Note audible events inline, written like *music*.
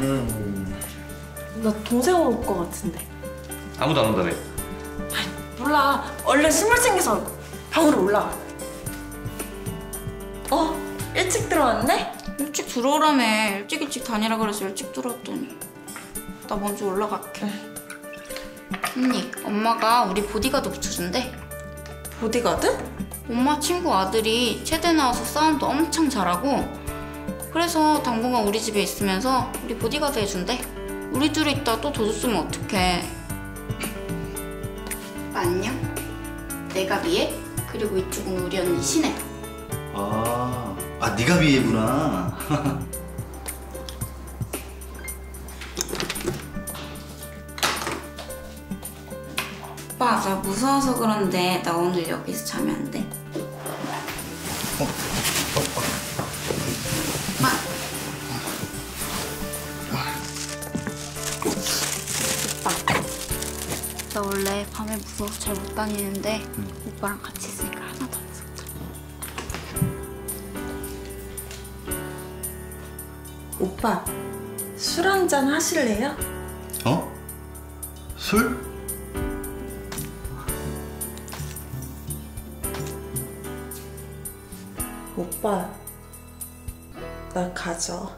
음. 나 동생 올 것 같은데. 아무도 안 온다며. 몰라. 얼른 숨을 챙겨서 방으로 올라가. 어? 일찍 들어왔네? 일찍 들어오라며 일찍 일찍 다니라 그래서 일찍 들어왔더니 나 먼저 올라갈게 언니 엄마가 우리 보디가드 붙여준대 보디가드? 엄마 친구 아들이 체대 나와서 싸움도 엄청 잘하고 그래서 당분간 우리 집에 있으면서 우리 보디가드 해준대 우리 둘이 있다 또 도둑 쓰면 어떡해 오빠 안녕 내가 미애 그리고 이쪽은 우리 언니 신혜 아, 아 네가 비애구나. *laughs* 오빠 나 무서워서 그런데 나 오늘 여기서 자면 안 돼? 오 나 원래 밤에 무서워서 잘 못 다니는데 오빠랑 같이 있으니까 하나도 안 무섭다 오빠, 술 한 잔 하실래요? 어? 술? 오빠, 나 가져.